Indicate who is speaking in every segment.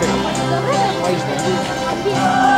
Speaker 1: chegar. Mas.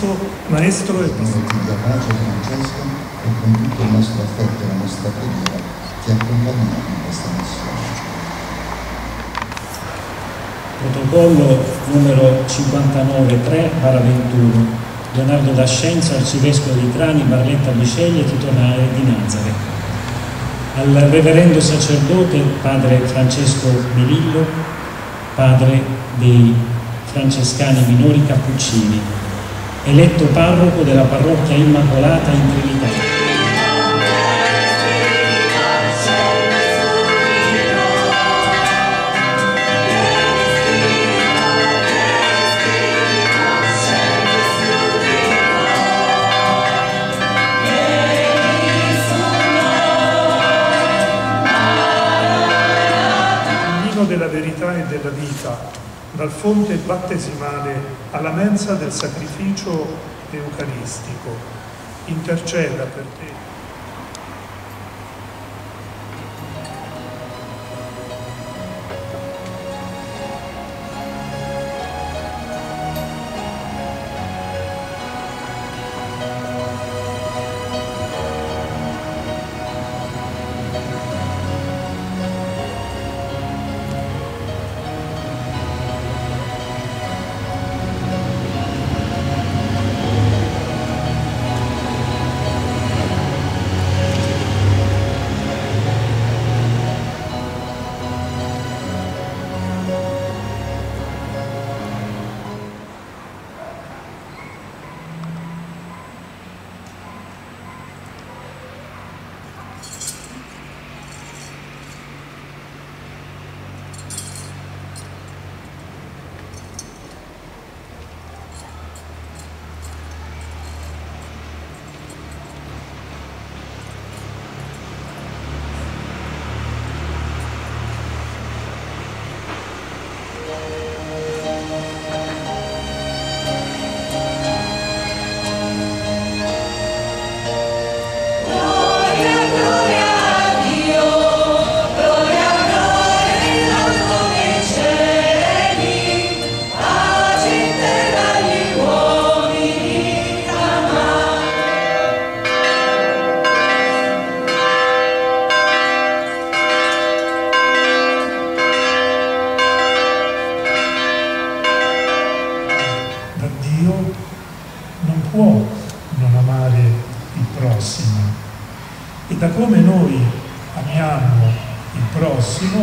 Speaker 1: Cristo, Maestro e
Speaker 2: pace Francesco e con tutto il nostro affetto e la nostra preghiera ti accompagniamo in questa missione.
Speaker 3: Protocollo numero 593-21 Leonardo D'Ascenzo, arcivescovo di Trani, Barletta Bisceglie, titolare di Nazare. Al reverendo sacerdote padre Francesco Melillo, padre dei francescani minori cappuccini, eletto parroco della parrocchia Immacolata in Trinità.
Speaker 1: della verità e della vita, dal fonte battesimale alla mensa del sacrificio eucaristico. Interceda per te.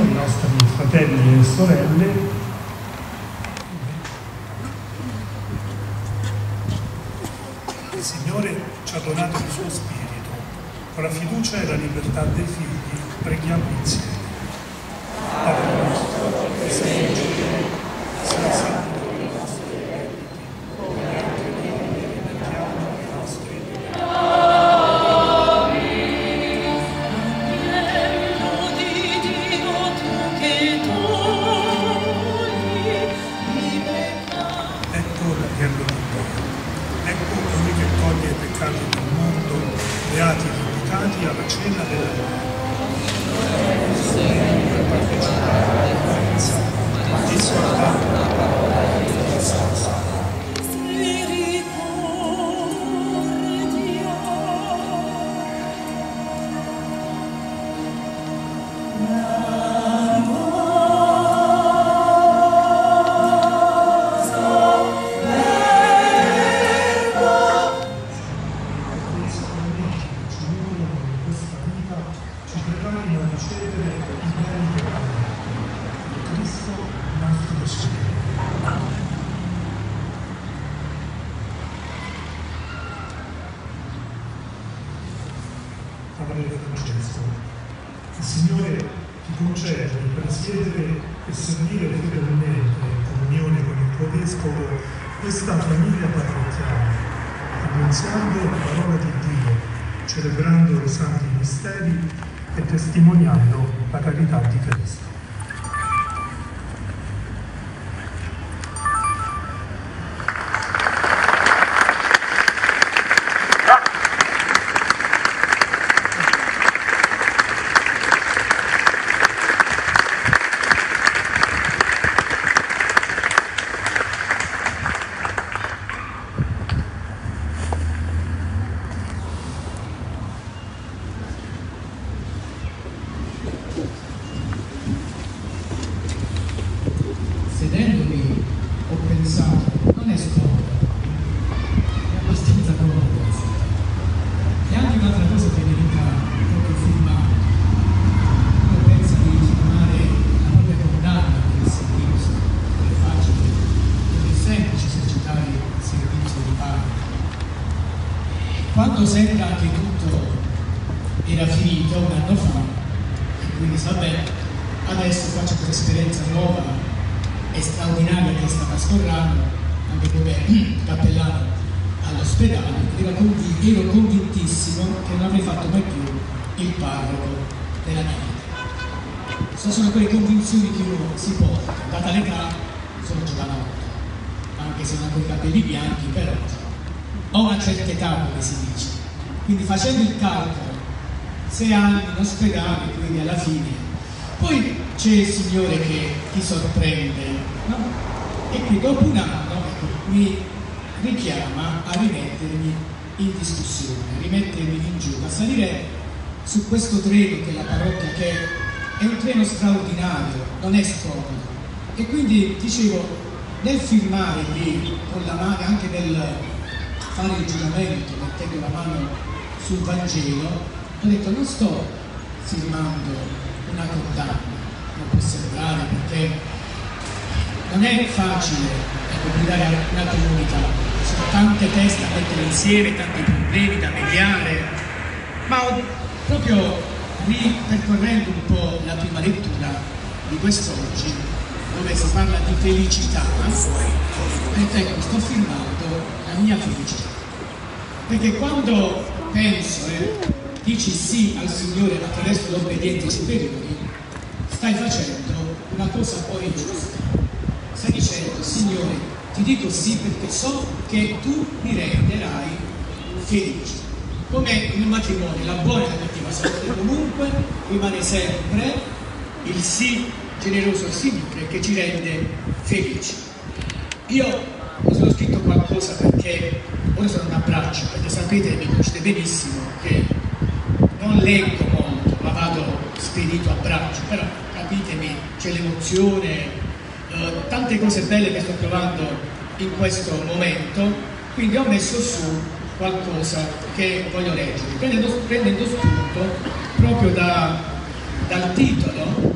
Speaker 1: I nostri fratelli e sorelle, il Signore ci ha donato il suo Spirito. Con la fiducia e la libertà dei figli preghiamo insieme. Cappuccino Padre Francesco, il Signore ti concede di presiedere e servire fedelmente in comunione con il tuo Vescovo questa famiglia parrocchiale, annunziando la parola di Dio, celebrando i santi misteri e testimoniando la carità di Cristo.
Speaker 4: sembra che tutto era finito un anno fa e quindi vabbè, adesso faccio questa esperienza nuova e straordinaria che sta pastorando anche come cappellano all'ospedale ero, conv- ero convintissimo che non avrei fatto mai più il parroco della mia vita. Sono quelle convinzioni che uno si porta, data l'età sono giovanotto, anche se non ho i capelli bianchi, però ho una certa età come si dice. Quindi facendo il calcolo, sei anni in ospedale, quindi alla fine. Poi c'è il Signore che ti sorprende, no? E qui dopo un anno mi richiama a rimettermi in discussione, a rimettermi in giù, a salire su questo treno che è la parrocchia che è un treno straordinario, non è scomodo. E quindi dicevo, nel firmare lì con la mano, anche nel fare il giuramento, mettendo la mano sul Vangelo, ho detto non sto firmando una condanna, non può sembrare perché non è facile ecco, guidare una comunità, sono tante teste da mettere insieme, tanti problemi da mediare, ma proprio ripercorrendo un po' la prima lettura di quest'oggi, dove si parla di felicità, ecco, sto firmando la mia felicità. Perché quando penso e dici sì al Signore attraverso l'obbedienza superiore, stai facendo una cosa poi giusta. Stai dicendo, Signore, ti dico sì perché so che tu mi renderai felice. Come un matrimonio, la buona e la cattiva sorte comunque rimane sempre il sì generoso al Signore che ci rende felici. Io sono scritto qualcosa perché ora sono un abbraccio, perché sapete, mi conoscete benissimo che non leggo molto, ma vado spedito a braccio, però capitemi, c'è l'emozione, eh, tante cose belle che sto provando in questo momento, quindi ho messo su qualcosa che voglio leggere, prendendo, prendendo spunto proprio da, dal titolo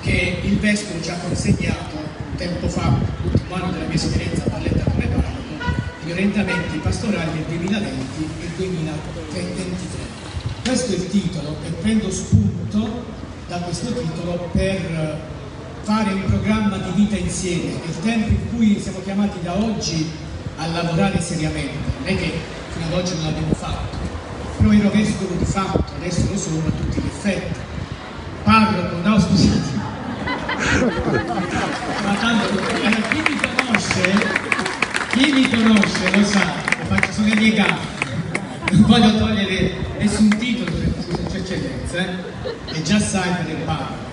Speaker 4: che il Vescovo ci ha consegnato tempo fa, l'ultimo anno della mia esperienza a Valletta come parroco, gli orientamenti pastorali del 2020 e 2023. Questo è il titolo e prendo spunto da questo titolo per fare un programma di vita insieme, il tempo in cui siamo chiamati da oggi a lavorare seriamente, non è che fino ad oggi non l'abbiamo fatto, però ero vescovo di fatto, adesso lo sono a tutti gli effetti. Parroco, no scusate, ma tanto eh, chi mi conosce, chi mi conosce lo sa, lo faccio, sono le mie gambe, non voglio togliere nessun titolo per sua eccellenza, eh? e già sai per il parroco.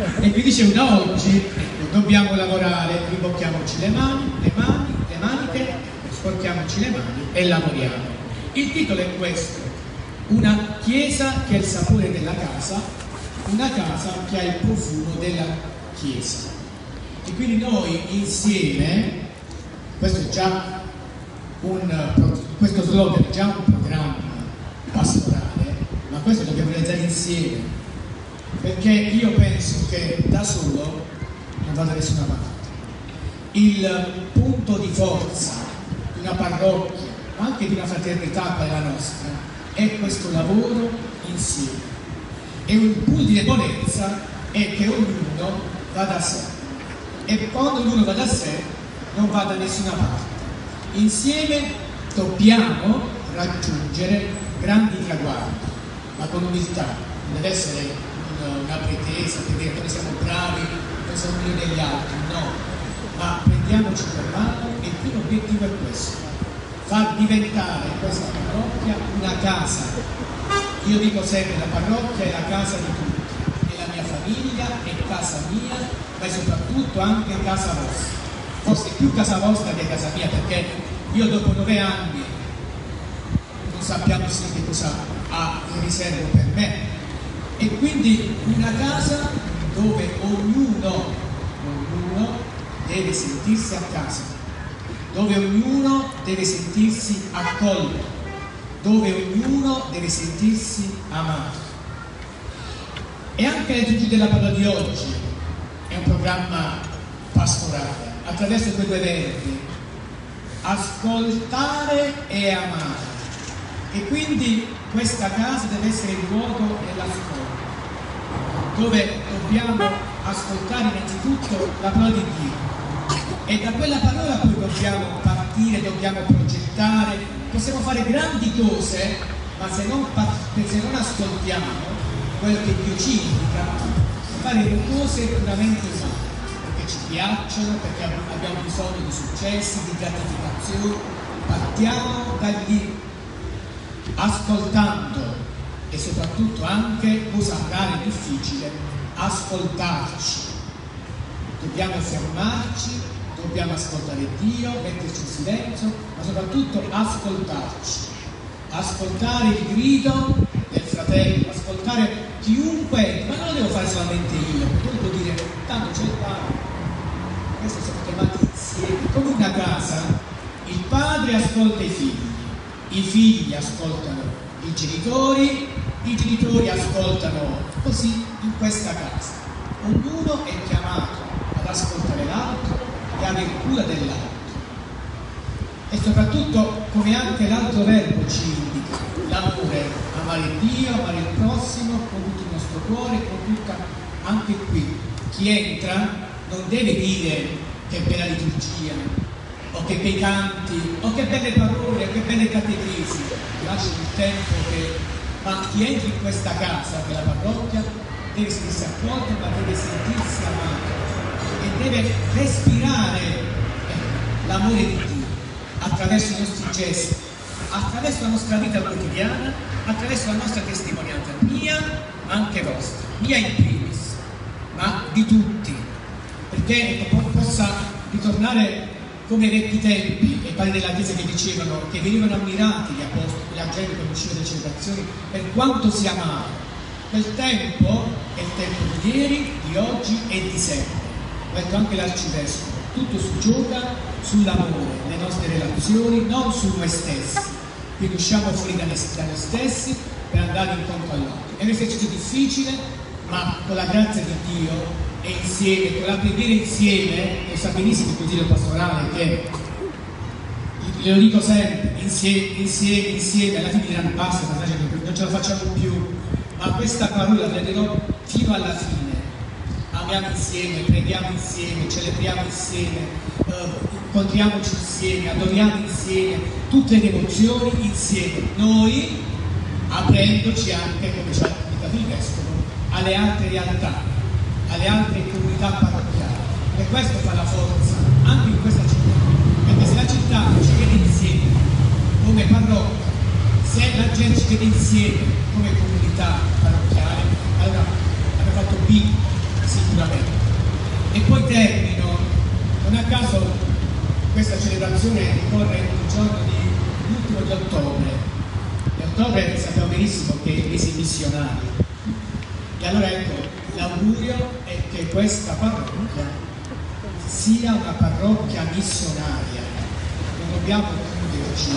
Speaker 4: E vi dicevo da oggi dobbiamo lavorare, ribocchiamoci le mani, le mani, le maniche, sporchiamoci le mani e lavoriamo. Il titolo è questo, una chiesa che è il sapore della casa, una casa che ha il profumo della chiesa. E quindi noi insieme, questo è già un, questo slogan è già un programma pastorale, ma questo dobbiamo realizzare insieme perché io penso che da solo non vado da nessuna parte. Il punto di forza di una parrocchia, ma anche di una fraternità quale la nostra, è questo lavoro insieme. E un punto di debolezza è che ognuno va da sé. E quando ognuno va da sé, non va da nessuna parte. Insieme dobbiamo raggiungere grandi traguardi, ma con umiltà, deve essere una pretesa per dire noi siamo bravi, noi siamo meglio degli altri, no, ma prendiamoci per mano e il primo obiettivo è questo, far diventare questa parrocchia una casa. Io dico sempre la parrocchia è la casa di tutti, è la mia famiglia, è casa mia, ma è soprattutto anche casa vostra. Forse più casa vostra che casa mia, perché io dopo nove anni non sappiamo sì che cosa ha in riserva per me, e quindi una casa dove ognuno, ognuno deve sentirsi a casa, dove ognuno deve sentirsi accolto, dove ognuno deve sentirsi amato. E anche le della parola di oggi è un programma pastorale, attraverso quei due verbi, ascoltare e amare. E quindi questa casa deve essere il luogo dell'ascolto, dove dobbiamo ascoltare innanzitutto la parola di Dio. E da quella parola poi dobbiamo partire, dobbiamo progettare, possiamo fare grandi cose, ma se non, se non ascoltiamo quello che Dio ci indica, faremo cose puramente umane ci piacciono, perché abbiamo bisogno di successi, di gratificazioni. Partiamo da lì, ascoltando e soprattutto anche, può sembrare difficile, ascoltarci. Dobbiamo fermarci, dobbiamo ascoltare Dio, metterci in silenzio, ma soprattutto ascoltarci. Ascoltare il grido del fratello, ascoltare chiunque, ma non lo devo fare solamente io, uno può dire, tanto c'è il padre, questi sono chiamati insieme, come una casa, il padre ascolta i figli, i figli ascoltano i genitori, i genitori ascoltano così in questa casa. Ognuno è chiamato ad ascoltare l'altro e avere cura dell'altro. E soprattutto, come anche l'altro verbo ci indica, l'amore, amare Dio, amare il prossimo con tutto il nostro cuore, con tutta, anche qui, chi entra non deve dire che bella liturgia, o che bei canti, o che belle parole, o che belle catechesi, lascia il tempo che... Ma chi entra in questa casa, che è la parrocchia, deve sentirsi accolto, ma deve sentirsi amato e deve respirare eh, l'amore di Dio attraverso i nostri gesti, attraverso la nostra vita quotidiana, attraverso la nostra testimonianza, mia ma anche vostra, mia in primis, ma di tutti, perché possa ritornare come vecchi tempi, i padri della Chiesa che dicevano che venivano ammirati gli apostoli, la gente quando usciva dalle celebrazioni, per quanto si amava. Quel tempo è il tempo di ieri, di oggi e di sempre. Ho detto anche l'arcivescovo, tutto si gioca sull'amore, le nostre relazioni, non su noi stessi. Quindi usciamo fuori da noi stessi per andare incontro all'altro. È un esercizio difficile, ma con la grazia di Dio e insieme, preghiera insieme, e sa benissimo il consiglio pastorale che glielo dico sempre, insieme, insieme, insieme, alla fine diranno basta, non ce la facciamo più, ma questa parola la dirò fino alla fine. Amiamo insieme, preghiamo insieme, celebriamo insieme, eh, incontriamoci insieme, adoriamo insieme, tutte le emozioni insieme. Noi aprendoci anche, come ci ha invitato il Vescovo, alle altre realtà alle altre comunità parrocchiali. E questo fa la forza anche in questa città, perché se la città ci vede insieme come parrocchia, se la gente ci vede insieme come comunità parrocchiale, allora abbiamo fatto B sicuramente. E poi termino, non a caso questa celebrazione ricorre il giorno di l'ultimo di ottobre. Di ottobre sappiamo benissimo che è il mese missionario. E allora ecco, l'augurio è che questa parrocchia sia una parrocchia missionaria. Non dobbiamo chiuderci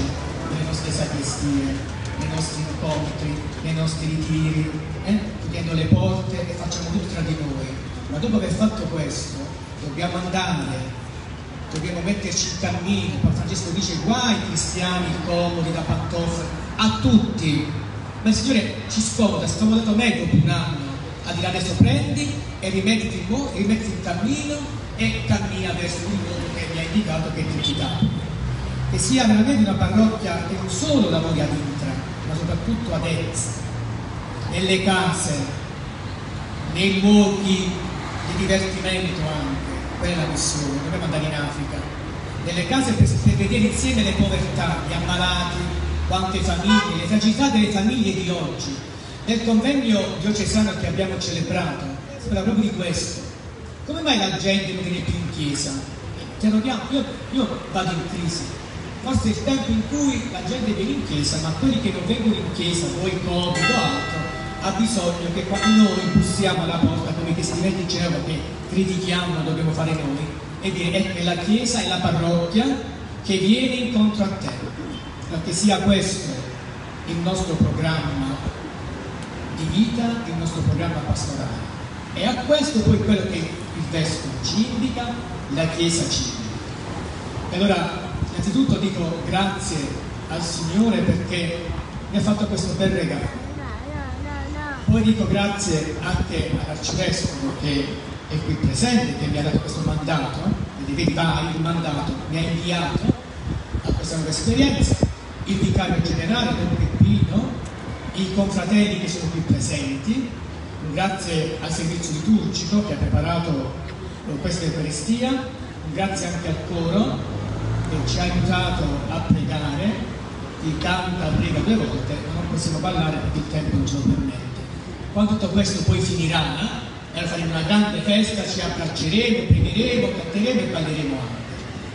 Speaker 4: nelle nostre sagrestie, nei nostri incontri, nei nostri ritiri, eh? chiudendo le porte e facciamo tutto tra di noi. Ma dopo aver fatto questo, dobbiamo andare dobbiamo metterci in cammino. Papa Francesco dice guai cristiani comodi da pantofole, a tutti. Ma il Signore ci scomoda, scomodato me dopo un anno a dire adesso prendi e rimettiti in, mo- rimettiti in cammino e cammina verso il mondo che mi ha indicato che ti dà. Che sia veramente una parrocchia che non solo lavori ad intra, ma soprattutto ad est, nelle case, nei luoghi di divertimento anche, quella è la missione, dobbiamo andare in Africa, nelle case per, per vedere insieme le povertà, gli ammalati, quante famiglie, le fragilità delle famiglie di oggi, nel convegno diocesano che abbiamo celebrato si parla proprio di questo. Come mai la gente non viene più in chiesa? Io, io vado in crisi. Forse è il tempo in cui la gente viene in chiesa, ma quelli che non vengono in chiesa, voi Covid o altro, ha bisogno che noi bussiamo alla porta come i testimoni dicevano che critichiamo, dobbiamo fare noi, e dire è la chiesa e la parrocchia che viene incontro a te. Che sia questo il nostro programma di vita il nostro programma pastorale. E a questo poi quello che il testo ci indica, la Chiesa ci indica. E allora, innanzitutto dico grazie al Signore perché mi ha fatto questo bel regalo. Poi dico grazie anche all'arcivescovo che è qui presente, che mi ha dato questo mandato, di vari, il mandato, mi ha inviato a questa nuova esperienza, il vicario generale, i confratelli che sono qui presenti, grazie al servizio liturgico che ha preparato questa Eucaristia, grazie anche al coro che ci ha aiutato a pregare, chi canta prega due volte, ma non possiamo ballare perché il tempo non ce lo permette. Quando tutto questo poi finirà, allora faremo una grande festa, ci abbracceremo, pregheremo, canteremo e balleremo anche.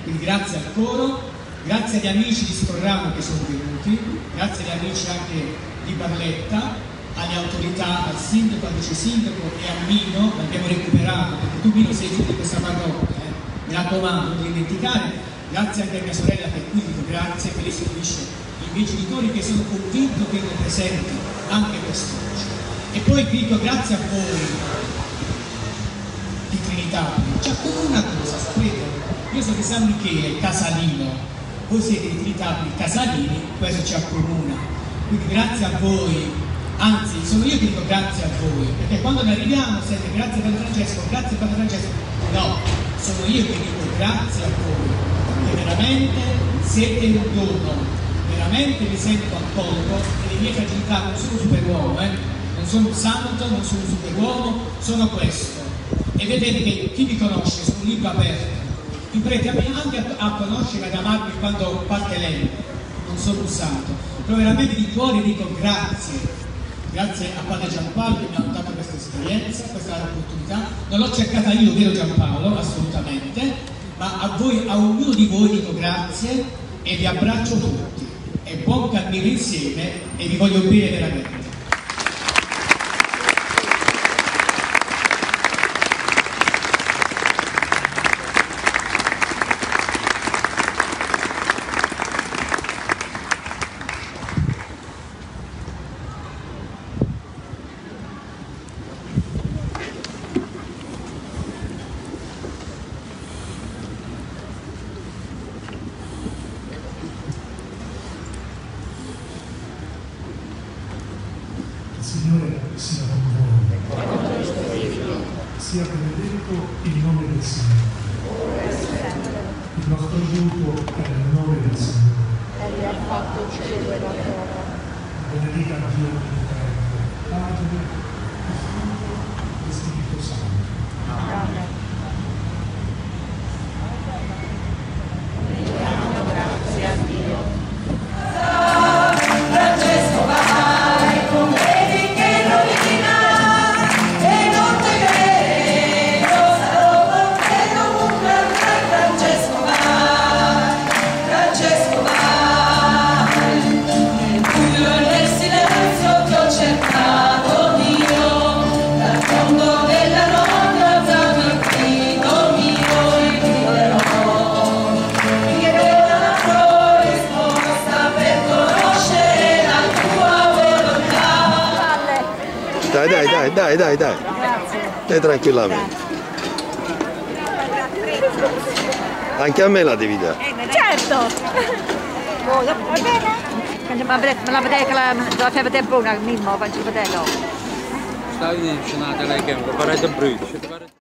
Speaker 4: Quindi grazie al coro, grazie agli amici di Scorramo che sono venuti, grazie agli amici anche di Barletta, alle autorità, al sindaco, al vice sindaco e a Mino, l'abbiamo recuperato, perché tu Mino sei giù di questa parrocchia, eh? mi raccomando, non dimenticare, grazie anche a mia sorella che qui dico grazie, che lei servisce i miei genitori che sono convinto che erano presenti anche quest'oggi. E poi dico grazie a voi di Trinità, c'è una cosa, sapete? Io sono di San Michele, Casalino, voi siete di Trinità, Casalini, questo ci accomuna. Quindi grazie a voi, anzi sono io che dico grazie a voi, perché quando ne arriviamo sempre grazie Padre Francesco, grazie Padre Francesco, no, sono io che dico grazie a voi, perché veramente siete un dono, veramente mi sento accolto e le mie fragilità non sono superuomo, eh? non sono un santo, non sono un superuomo, sono questo. E vedete che chi mi conosce sono un libro aperto. Imparate anche a, a conoscere, ad amarmi quando parte lei, non sono un santo. Però veramente di cuore dico grazie. Grazie a Padre Giampaolo che mi ha dato questa esperienza, questa opportunità. Non l'ho cercata io, vero Giampaolo, assolutamente, ma a voi, a ognuno di voi dico grazie e vi abbraccio tutti. E buon cammino insieme e vi voglio bene veramente.
Speaker 1: Signore sia con voi. Sia benedetto il nome del Signore. Il nostro aiuto è nel nome del Signore.
Speaker 5: Egli ha fatto il cielo e la terra.
Speaker 1: Benedica Dio Onnipotente, Padre, Figlio e Spirito Santo.
Speaker 5: Amen.
Speaker 6: Dai, dai, dai, tranquillamente. Anche a me la devi dare.
Speaker 7: Certo! Va bene? Me la vedete che la, la fai vedere buona, Mimmo, faccio vedere.
Speaker 8: Stai vicino alla telecamera, parete brutto.